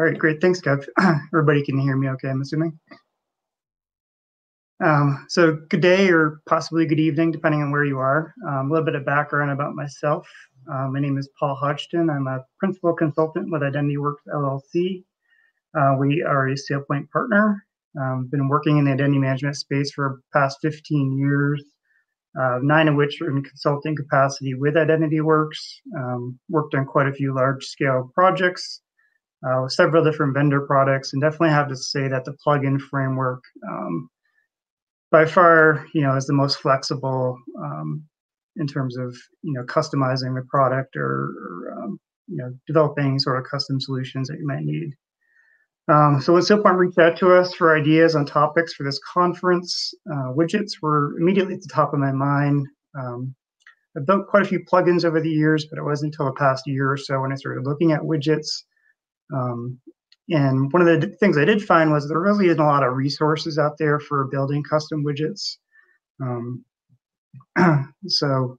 All right, great. Thanks, Kev. Everybody can hear me okay, I'm assuming. Um, so good day or possibly good evening, depending on where you are. Um, a little bit of background about myself. Uh, my name is Paul Hodgson. I'm a principal consultant with Identity Works LLC. Uh, we are a SailPoint partner. Um, been working in the identity management space for past 15 years, uh, nine of which are in consulting capacity with Identity Works. Um, worked on quite a few large scale projects, uh, several different vendor products, and definitely have to say that the plugin framework um, by far, you know, is the most flexible um, in terms of you know customizing the product or, or um, you know developing sort of custom solutions that you might need. Um, so when SailPoint reached out to us for ideas on topics for this conference, uh, widgets were immediately at the top of my mind. Um, I've built quite a few plugins over the years, but it wasn't until the past year or so when I started looking at widgets. Um, and one of the things I did find was there really isn't a lot of resources out there for building custom widgets. Um, so,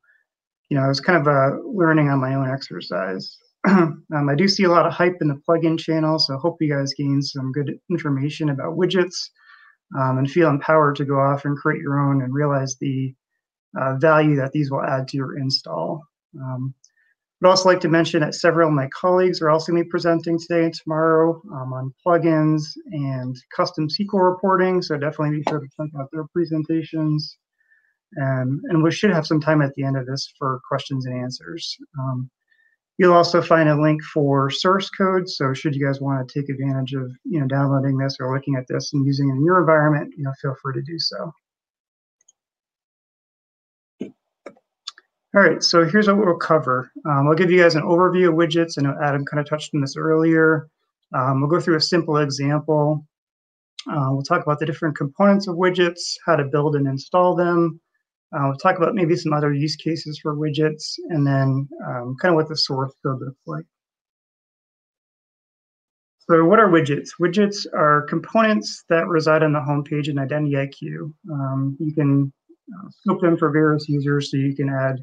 you know, I was kind of uh, learning on my own exercise. um, I do see a lot of hype in the plugin channel, so I hope you guys gain some good information about widgets um, and feel empowered to go off and create your own and realize the uh, value that these will add to your install. Um, I'd also like to mention that several of my colleagues are also going to be presenting today and tomorrow um, on plugins and custom SQL reporting, so definitely be sure to check out their presentations. Um, and we should have some time at the end of this for questions and answers. Um, you'll also find a link for source code, so should you guys want to take advantage of you know downloading this or looking at this and using it in your environment, you know, feel free to do so. All right, so here's what we'll cover. Um, I'll give you guys an overview of widgets. I know Adam kind of touched on this earlier. Um, we'll go through a simple example. Uh, we'll talk about the different components of widgets, how to build and install them. Uh, we'll talk about maybe some other use cases for widgets, and then um, kind of what the source code looks like. So what are widgets? Widgets are components that reside on the homepage in IdentityIQ. Um, you can uh, scope them for various users, so you can add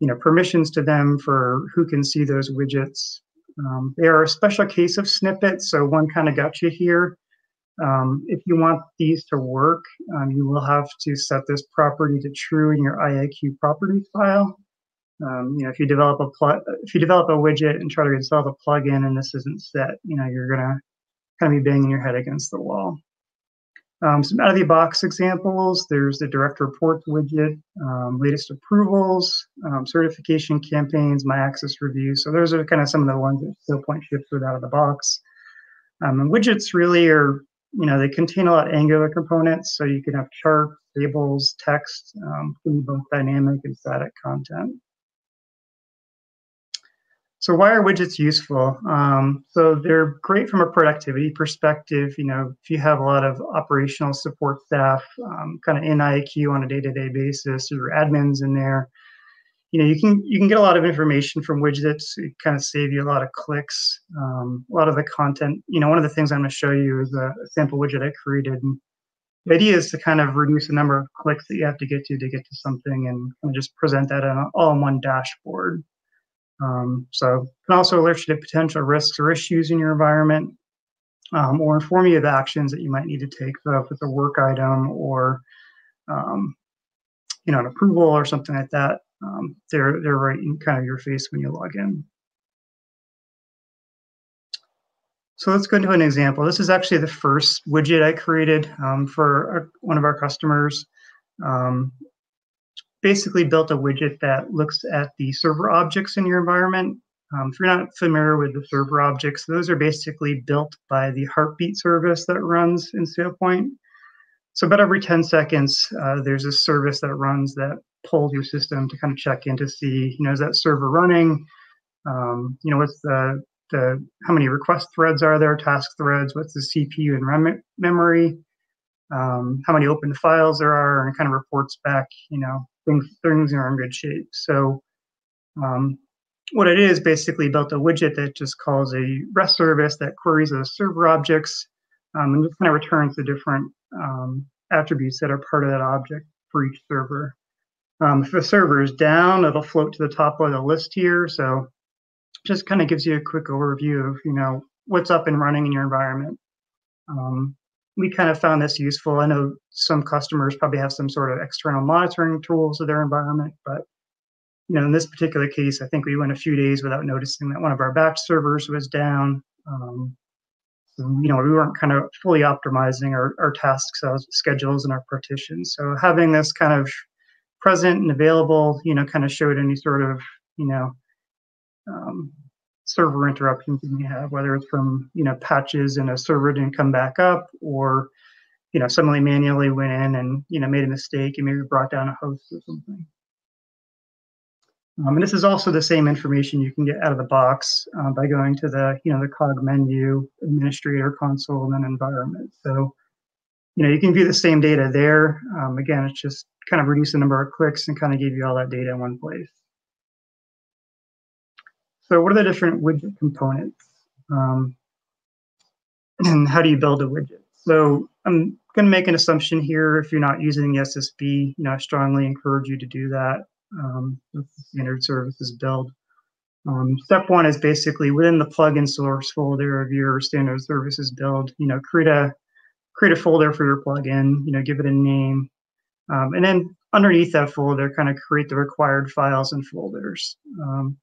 you know, permissions to them for who can see those widgets. Um, they are a special case of snippets, so one kind of got you here. Um, if you want these to work, um, you will have to set this property to true in your IIQ properties file. Um, you know, if you develop a if you develop a widget and try to install the plugin and this isn't set, you know, you're gonna kind of be banging your head against the wall. Um, some out of the box examples, there's the direct report widget, um, latest approvals, um, certification campaigns, my access review. So those are kind of some of the ones that SailPoint ships with out of the box. Um, and widgets really are, you know, they contain a lot of Angular components. So you can have charts, tables, text, um, can be both dynamic and static content. So why are widgets useful? Um, so they're great from a productivity perspective. You know, if you have a lot of operational support staff, um, kind of in IIQ on a day-to-day basis, or admins in there, you know, you can you can get a lot of information from widgets. It kind of save you a lot of clicks. Um, a lot of the content. You know, one of the things I'm going to show you is a, sample widget I created. And the idea is to kind of reduce the number of clicks that you have to get to to get to something, and kind of just present that on all in one dashboard. Um, so it can also alert you to potential risks or issues in your environment um, or inform you of actions that you might need to take. So if it's a work item or um, you know an approval or something like that, um, they're they're right in kind of your face when you log in. So let's go into an example. This is actually the first widget I created um, for our, one of our customers. Um, basically built a widget that looks at the server objects in your environment. Um, if you're not familiar with the server objects, those are basically built by the Heartbeat service that runs in SailPoint. So about every 10 seconds, uh, there's a service that runs that pulls your system to kind of check in to see, you know, is that server running? Um, you know, what's the, the, how many request threads are there, task threads, what's the CPU and RAM memory, um, how many open files there are, and kind of reports back, you know, things things are in good shape. So um, what it is basically built a widget that just calls a REST service that queries those server objects um, and just kind of returns the different um, attributes that are part of that object for each server. Um, if the server is down, it'll float to the top of the list here. So just kind of gives you a quick overview of, you know, what's up and running in your environment. Um, we kind of found this useful. I know some customers probably have some sort of external monitoring tools of their environment, but you know, in this particular case, I think we went a few days without noticing that one of our batch servers was down. Um, you know, we weren't kind of fully optimizing our, our tasks, our schedules, and our partitions. So having this kind of present and available, you know, kind of showed any sort of, you know, um, server interruptions you may have, whether it's from, you know, patches and a server didn't come back up or, you know, somebody manually went in and, you know, made a mistake and maybe brought down a host or something. Um, and this is also the same information you can get out of the box uh, by going to the, you know, the cog menu, administrator console, and then environment. So, you know, you can view the same data there. Um, again, it's just kind of reduce the number of clicks and kind of give you all that data in one place. So what are the different widget components? Um, and how do you build a widget? So I'm going to make an assumption here. If you're not using the SSB, you know, I strongly encourage you to do that um, standard services build. Um, step one is basically within the plugin source folder of your standard services build, you know, create a create a folder for your plugin, you know, give it a name, um, and then underneath that folder, kind of create the required files and folders. Um,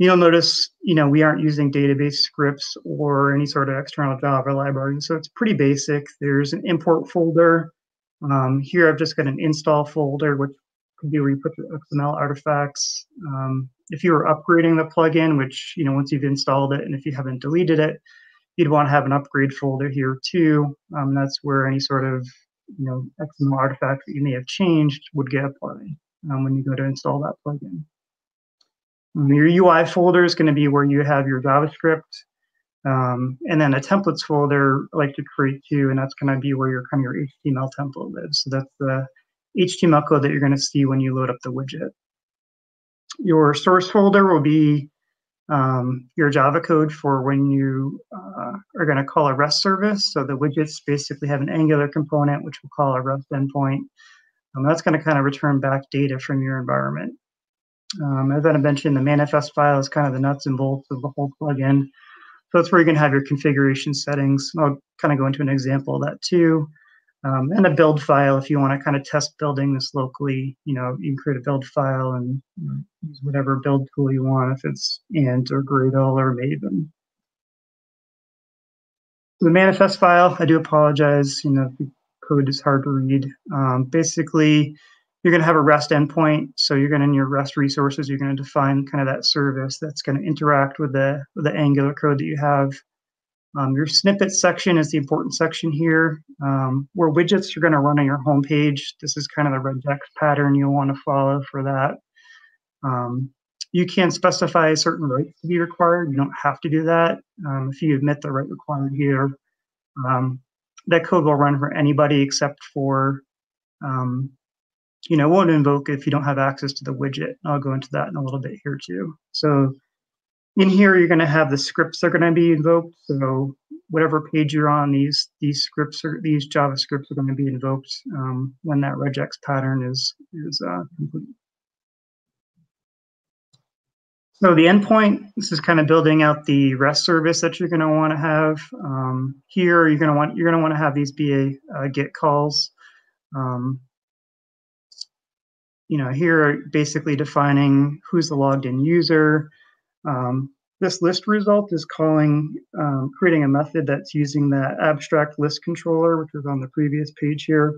you'll notice, you know, we aren't using database scripts or any sort of external Java library, so it's pretty basic. There's an import folder. Um, here I've just got an install folder, which could be where you put the XML artifacts. Um, if you were upgrading the plugin, which, you know, once you've installed it and if you haven't deleted it, you'd want to have an upgrade folder here too. Um, that's where any sort of, you know, XML artifact that you may have changed would get applied um, when you go to install that plugin. Um, your UI folder is going to be where you have your JavaScript, um, and then a templates folder I like to create too, and that's going to be where your kind of your HTML template lives. So that's the HTML code that you're going to see when you load up the widget. Your source folder will be um, your Java code for when you uh, are going to call a REST service. So the widgets basically have an Angular component, which we'll call a REST endpoint. And that's going to kind of return back data from your environment. Um, as I mentioned, the manifest file is kind of the nuts and bolts of the whole plugin. So that's where you're going to have your configuration settings. I'll kind of go into an example of that too. Um, and a build file if you want to kind of test building this locally. You know, you can create a build file and use whatever build tool you want, if it's Ant or Gradle or Maven. The manifest file, I do apologize. You know, the code is hard to read. Um, basically, you're going to have a REST endpoint. So you're going to, in your REST resources, you're going to define kind of that service that's going to interact with the, with the Angular code that you have. Um, your snippet section is the important section here, um, where widgets are going to run on your home page. This is kind of the regex pattern you'll want to follow for that. Um, you can specify certain rights to be required. You don't have to do that. Um, if you admit the right required here, um, that code will run for anybody except for, um, you know, won't invoke if you don't have access to the widget. I'll go into that in a little bit here too. So in here, you're going to have the scripts that are going to be invoked. So whatever page you're on, these these scripts or these JavaScripts are going to be invoked um, when that regex pattern is is uh, complete. So the endpoint, this is kind of building out the REST service that you're going to want to have. Um, here, you're going to want you're going to want to have these be a uh, GET calls. Um, you know, here are basically defining who's the logged in user, um, this list result is calling, um, creating a method that's using the abstract list controller, which was on the previous page here.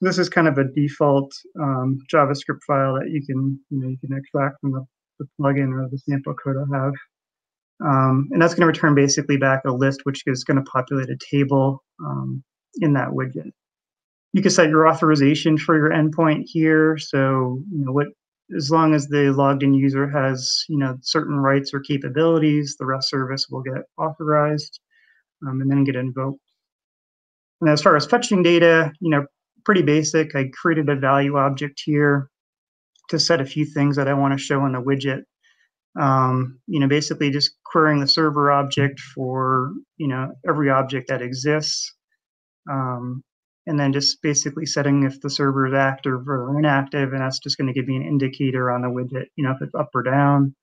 This is kind of a default um, JavaScript file that you can, you know, you can extract from the, the plugin or the sample code I have. Um, and that's going to return basically back a list, which is going to populate a table um, in that widget. You can set your authorization for your endpoint here. So, you know, what as long as the logged in user has you know certain rights or capabilities, the REST service will get authorized um, and then get invoked. And as far as fetching data, you know, pretty basic. I created a value object here to set a few things that I want to show in the widget. Um, you know, basically just querying the server object for you know every object that exists. Um, and then just basically setting if the server is active or inactive, and that's just going to give me an indicator on the widget, you know, if it's up or down.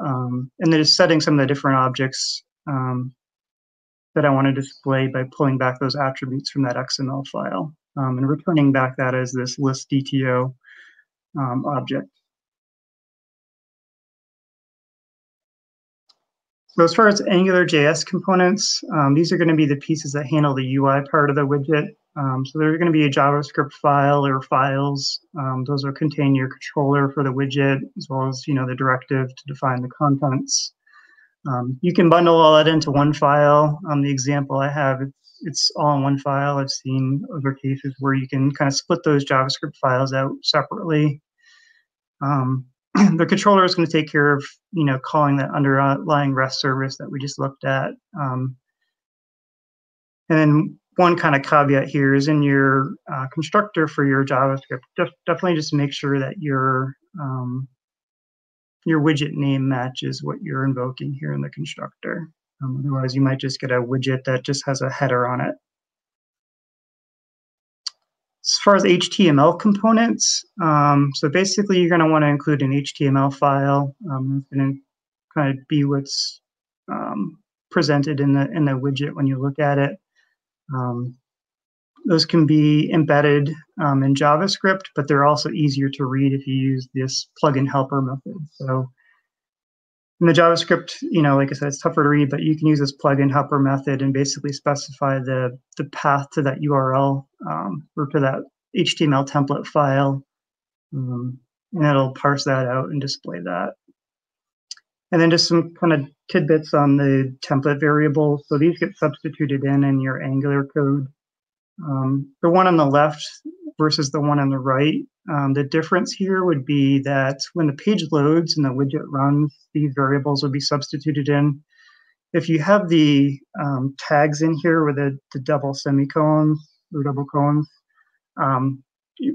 Um, and then just setting some of the different objects um, that I want to display by pulling back those attributes from that XML file um, and returning back that as this list DTO um, object. So as far as AngularJS components, um, these are going to be the pieces that handle the UI part of the widget. Um, so there's going to be a JavaScript file or files. Um, those will contain your controller for the widget, as well as you know the directive to define the contents. Um, you can bundle all that into one file. Um, the example I have, it's, it's all in one file. I've seen other cases where you can kind of split those JavaScript files out separately. Um, the controller is going to take care of, you know, calling that underlying REST service that we just looked at. Um, and then one kind of caveat here is in your uh, constructor for your JavaScript, def definitely just make sure that your um, your widget name matches what you're invoking here in the constructor. Um, otherwise, you might just get a widget that just has a header on it. As far as HTML components, um, so basically you're going to want to include an HTML file. Um, to kind of be what's um, presented in the in the widget when you look at it. Um, those can be embedded um, in JavaScript, but they're also easier to read if you use this plugin helper method. So in the JavaScript, you know, like I said, it's tougher to read, but you can use this plugin helper method and basically specify the, the path to that URL um, or to that HTML template file. Um, and it'll parse that out and display that. And then just some kind of tidbits on the template variables. So these get substituted in in your Angular code. Um, the one on the left versus the one on the right, um, the difference here would be that when the page loads and the widget runs, these variables would be substituted in. If you have the um, tags in here with the, the double semicolons or double colons, um,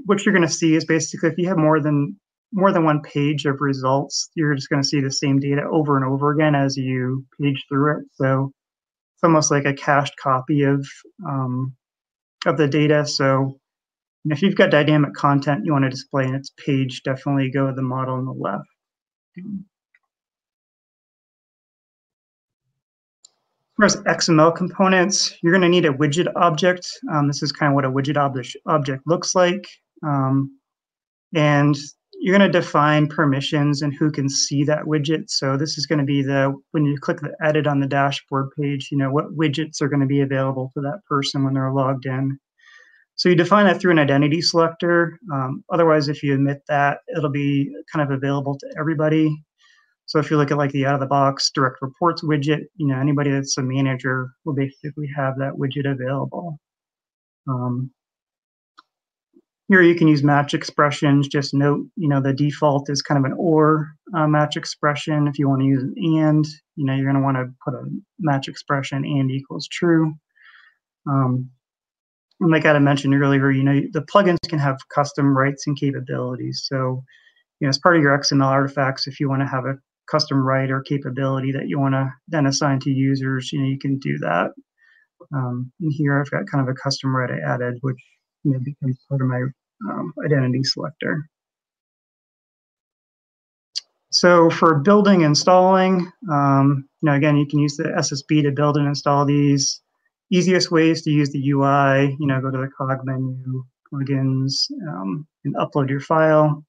what you're going to see is basically if you have more than more than one page of results, you're just going to see the same data over and over again as you page through it. So it's almost like a cached copy of um, of the data. So if you've got dynamic content you want to display in its page, definitely go with the model on the left. As far as XML components, you're going to need a widget object. Um, this is kind of what a widget ob object looks like. Um, and you're going to define permissions and who can see that widget. So this is going to be the, when you click the edit on the dashboard page, you know, what widgets are going to be available to that person when they're logged in. So you define that through an identity selector. Um, otherwise, if you omit that, it'll be kind of available to everybody. So if you look at like the out of the box direct reports widget, you know, anybody that's a manager will basically have that widget available. Um, here you can use match expressions. Just note, you know, the default is kind of an or uh, match expression. If you want to use an and, you know, you're going to want to put a match expression and equals true. Um, and like I mentioned earlier, you know, the plugins can have custom rights and capabilities. So, you know, as part of your XML artifacts, if you want to have a custom right or capability that you want to then assign to users, you know, you can do that. Um, and here I've got kind of a custom right I added, which you know, becomes part of my um, identity selector. So for building, installing, um, you know, again, you can use the SSB to build and install these easiest ways to use the UI, you know, go to the cog menu, plugins, um, and upload your file.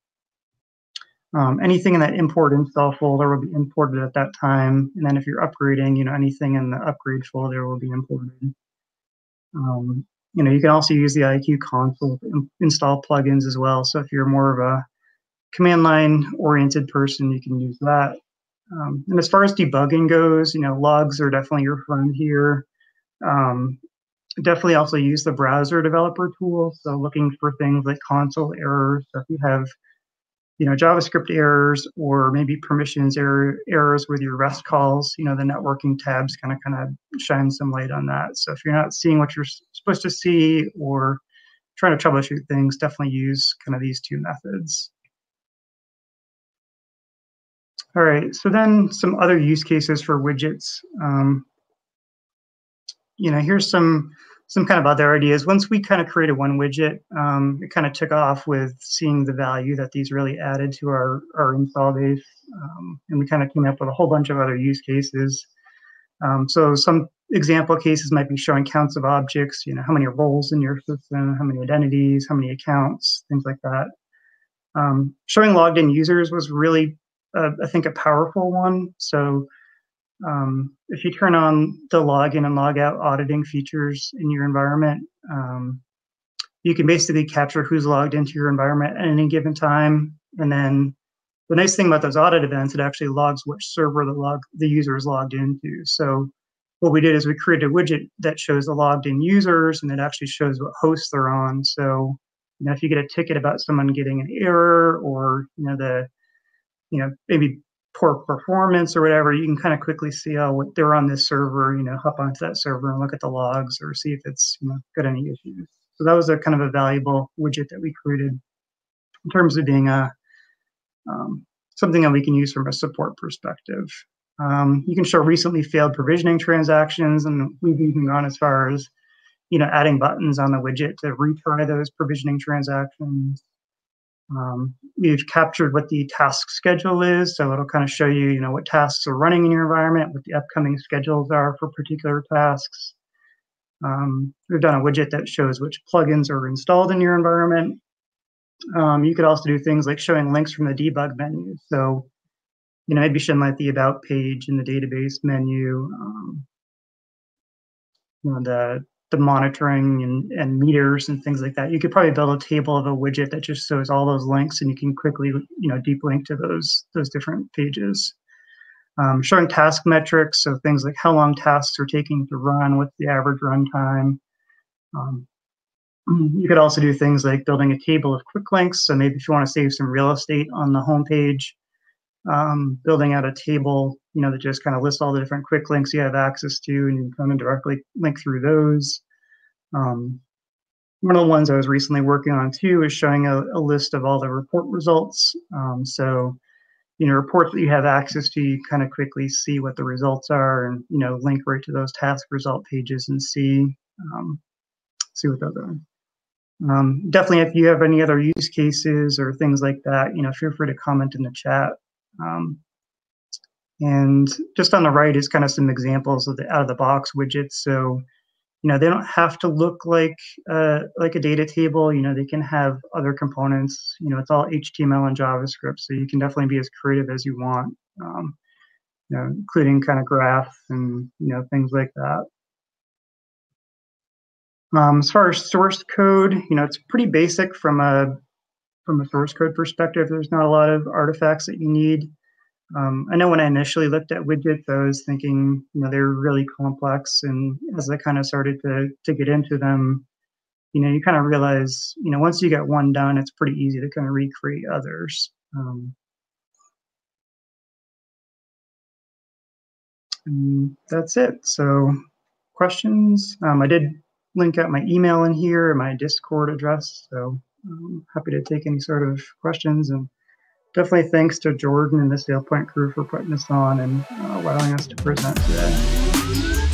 Um, anything in that import install folder will be imported at that time. And then if you're upgrading, you know, anything in the upgrade folder will be imported. Um, you know, you can also use the IQ console to install plugins as well. So if you're more of a command line oriented person, you can use that. Um, and as far as debugging goes, you know, logs are definitely your friend here. Um, definitely also use the browser developer tool. So looking for things like console errors. So if you have, you know, JavaScript errors or maybe permissions error, errors with your REST calls, you know, the networking tabs kind of kind of shine some light on that. So if you're not seeing what you're supposed to see or trying to troubleshoot things, definitely use kind of these two methods. All right, so then some other use cases for widgets. Um, you know, here's some some kind of other ideas. Once we kind of created one widget, um, it kind of took off with seeing the value that these really added to our, our install base. Um, and we kind of came up with a whole bunch of other use cases. Um, so some example cases might be showing counts of objects, you know, how many roles in your system, how many identities, how many accounts, things like that. Um, showing logged in users was really, uh, I think, a powerful one. So um, if you turn on the login and log out auditing features in your environment, um, you can basically capture who's logged into your environment at any given time. And then the nice thing about those audit events, it actually logs which server the log the user is logged into. So what we did is we created a widget that shows the logged in users and it actually shows what host they're on. So you know, if you get a ticket about someone getting an error or you know the you know maybe poor performance or whatever, you can kind of quickly see oh what they're on this server, you know, hop onto that server and look at the logs or see if it's you know got any issues. So that was a kind of a valuable widget that we created in terms of being a um, something that we can use from a support perspective. Um, you can show recently failed provisioning transactions, and we've even gone as far as you know adding buttons on the widget to retry those provisioning transactions. Um, we've captured what the task schedule is, so it'll kind of show you, you know, what tasks are running in your environment, what the upcoming schedules are for particular tasks. Um, we've done a widget that shows which plugins are installed in your environment. Um, you could also do things like showing links from the debug menu. So, you know, maybe showing like the about page in the database menu, um, you know, the the monitoring and, and meters and things like that. You could probably build a table of a widget that just shows all those links and you can quickly, you know, deep link to those those different pages. Um, showing task metrics, so things like how long tasks are taking to run, what's the average runtime. Um, you could also do things like building a table of quick links. So maybe if you want to save some real estate on the homepage, um, building out a table, you know, that just kind of lists all the different quick links you have access to, and you can directly link through those. Um, one of the ones I was recently working on too is showing a, a list of all the report results. Um, so, you know, reports that you have access to, you kind of quickly see what the results are, and you know, link right to those task result pages and see um, see what those are. Um, definitely, if you have any other use cases or things like that, you know, feel free to comment in the chat. Um, and just on the right is kind of some examples of the out of the box widgets. So, you know, they don't have to look like uh, like a data table. You know, they can have other components. You know, it's all HTML and JavaScript, so you can definitely be as creative as you want. Um, you know, including kind of graphs and you know things like that. Um, as far as source code, you know, it's pretty basic from a from a source code perspective. There's not a lot of artifacts that you need. Um, I know when I initially looked at widgets, I was thinking, you know, they're really complex, and as I kind of started to to get into them, you know, you kind of realize, you know, once you get one done, it's pretty easy to kind of recreate others. Um, and that's it. So, questions? Um, I did link out my email in here and my Discord address. So I'm happy to take any sort of questions. And definitely thanks to Jordan and the SailPoint crew for putting this on and uh, allowing us to present today.